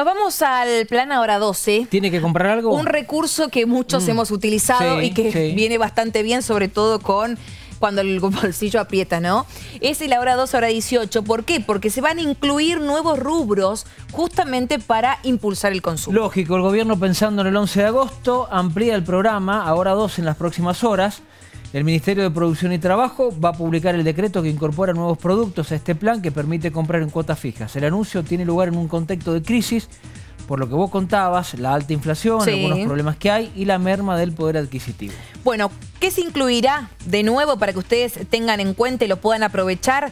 Nos vamos al plan ahora 12. ¿Tiene que comprar algo? Un recurso que muchos Mm. hemos utilizado Sí, y que sí. viene bastante bien, sobre todo con cuando el bolsillo aprieta, ¿no? Es el ahora 12, ahora 18. ¿Por qué? Porque se van a incluir nuevos rubros justamente para impulsar el consumo. Lógico, el gobierno pensando en el 11 de agosto amplía el programa, ahora dos en las próximas horas. El Ministerio de Producción y Trabajo va a publicar el decreto que incorpora nuevos productos a este plan que permite comprar en cuotas fijas. El anuncio tiene lugar en un contexto de crisis, por lo que vos contabas, la alta inflación, Sí. algunos problemas que hay y la merma del poder adquisitivo. Bueno, ¿qué se incluirá de nuevo para que ustedes tengan en cuenta y lo puedan aprovechar?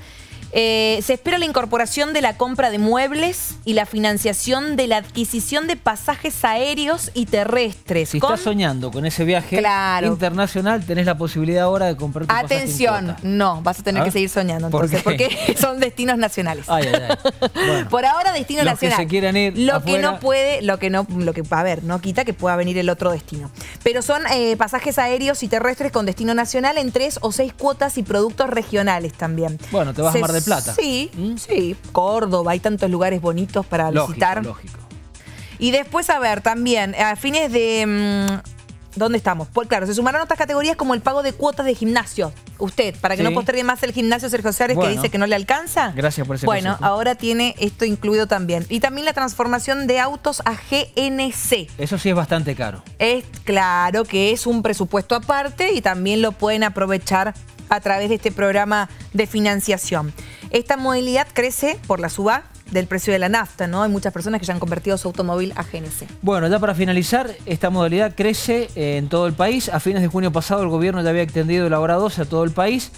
Eh, se espera la incorporación de la compra de muebles y la financiación de la adquisición de pasajes aéreos y terrestres. Si con- estás soñando con ese viaje Claro. internacional, tenés la posibilidad ahora de comprar tu Atención, no, vas a tener ¿Ah? que seguir soñando ¿Por entonces, porque son destinos nacionales. Ay, ay, ay. Bueno. Por ahora destino Los que nacional. se quieran ir Lo que no puede, lo que no, lo que a ver, no quita que pueda venir el otro destino. Pero son eh, pasajes aéreos y terrestres con destino nacional en tres o seis cuotas y productos regionales también. Bueno, te vas a Mar del Plata. Sí, ¿Mm? sí. Córdoba, hay tantos lugares bonitos para Lógico, visitar. lógico. Y después, a ver, también, a fines de... mm, ¿Dónde estamos? Pues claro, se sumaron otras categorías como el pago de cuotas de gimnasio. Usted, para que Sí. no postergue más el gimnasio Sergio Seares que dice que no le alcanza. Gracias por ese Bueno, consejo. ahora tiene esto incluido también. Y también la transformación de autos a GNC. Eso sí es bastante caro. Es claro que es un presupuesto aparte y también lo pueden aprovechar a través de este programa de financiación. Esta modalidad crece por la suba del precio de la nafta, ¿no? Hay muchas personas que ya han convertido su automóvil a GNC. Bueno, ya para finalizar, esta modalidad crece eh, en todo el país. A fines de junio pasado el gobierno ya había extendido la hora 12 a todo el país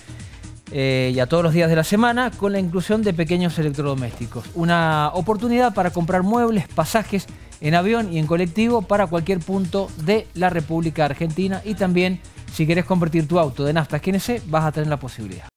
eh, y a todos los días de la semana con la inclusión de pequeños electrodomésticos. Una oportunidad para comprar muebles, pasajes en avión y en colectivo para cualquier punto de la República Argentina y también si querés convertir tu auto de nafta a GNC vas a tener la posibilidad.